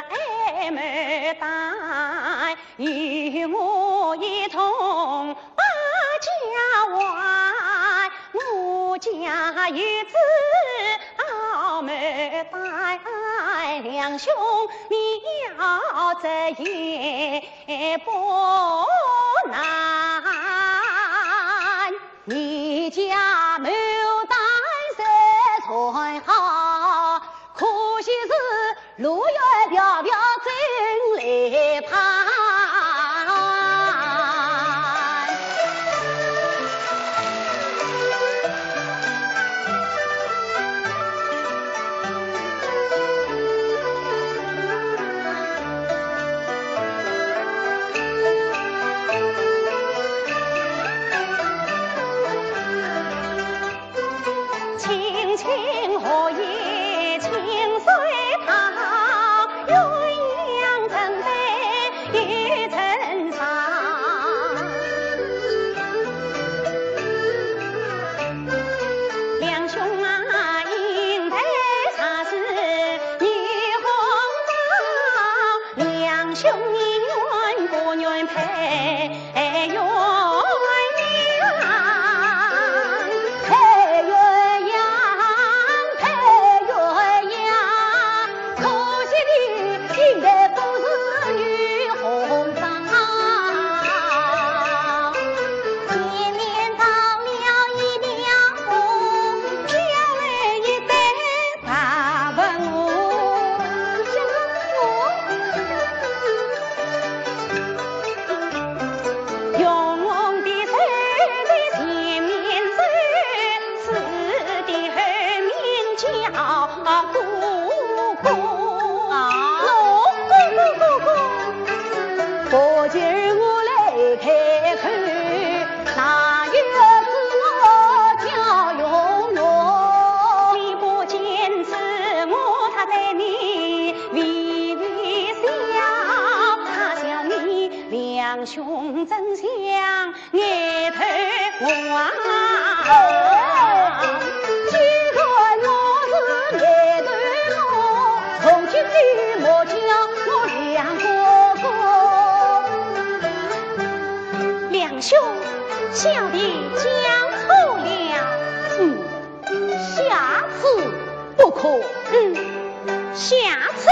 哀妹带，与我一同把家还。我家有子傲妹带，两兄你要择一旁。堂兄真相，眼头红啊！今个我是眼头红，从今的我叫我梁哥哥。梁兄，小弟讲错了，下次不可，下次。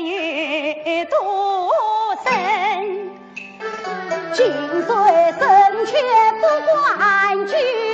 月多深，井水深却不管君。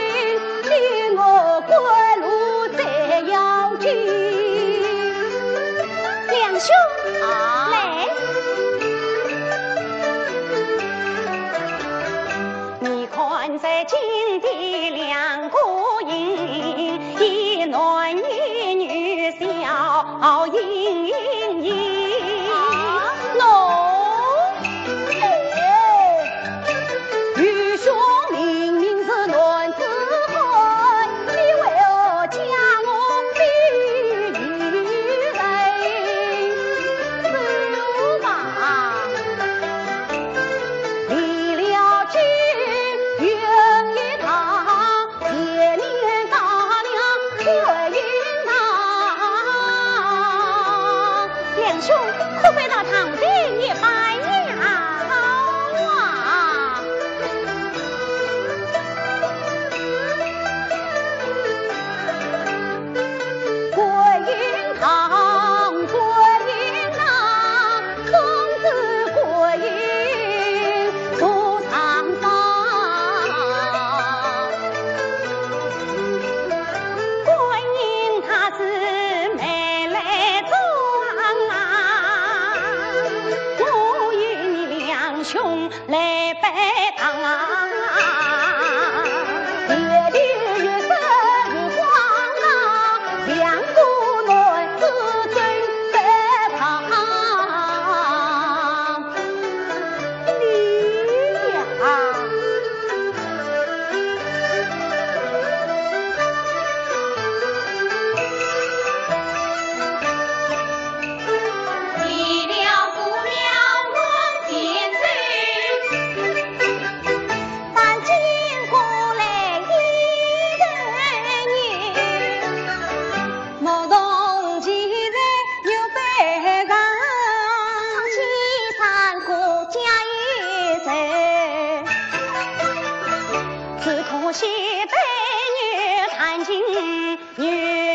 看今女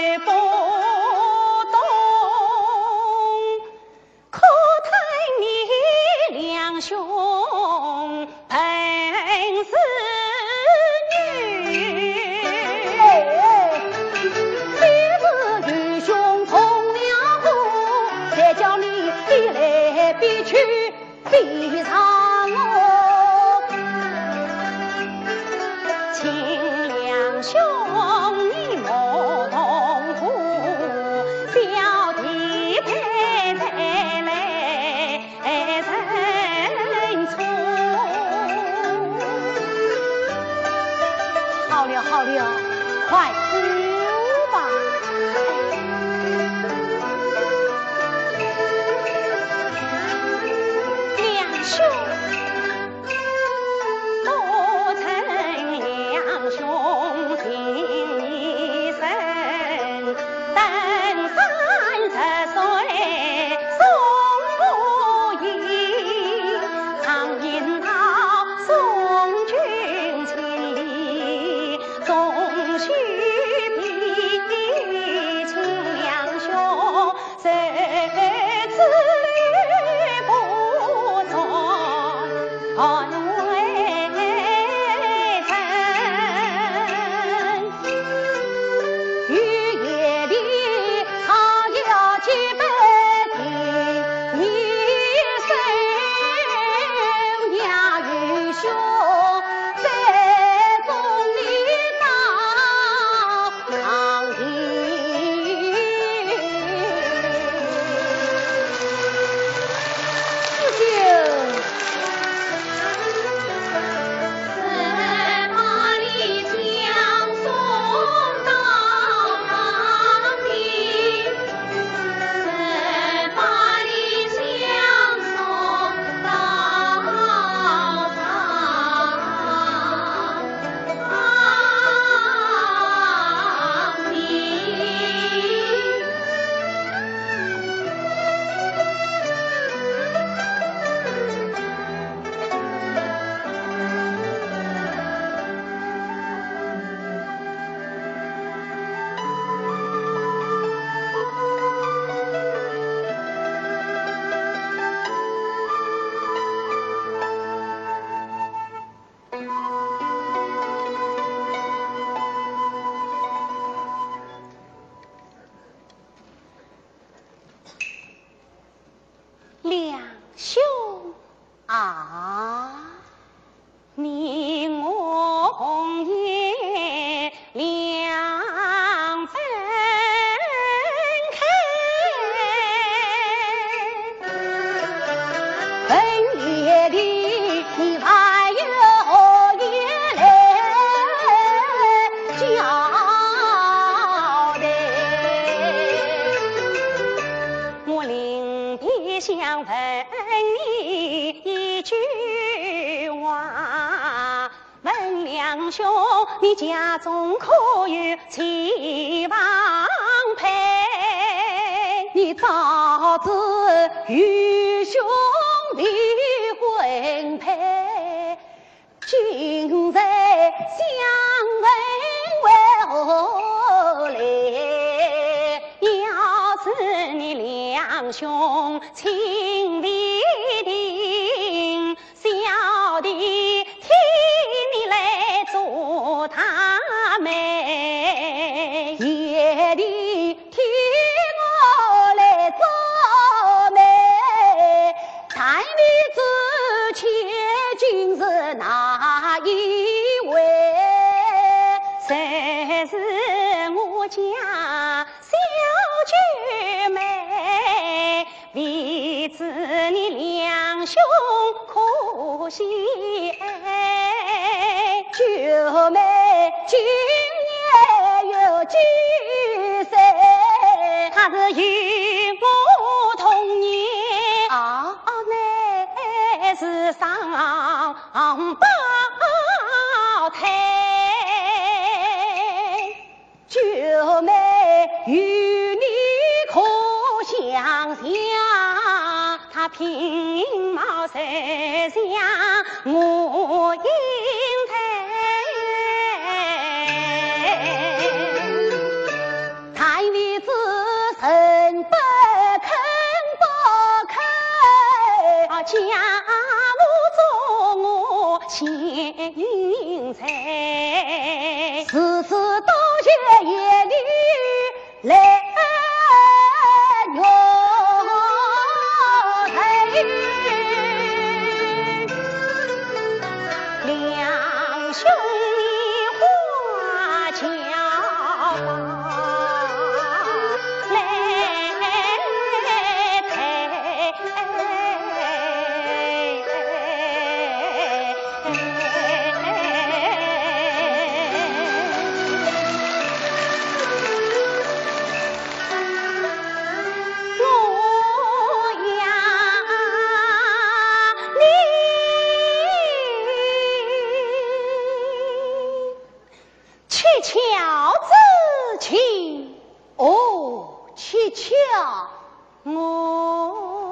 你早知与兄弟婚配，今日相问为何来？要是你两兄情未可惜哎？九妹今年有几岁？她是与我同年啊，乃是双胞胎。九妹与平毛石像，我一。it. 巧之情，哦，去巧，我见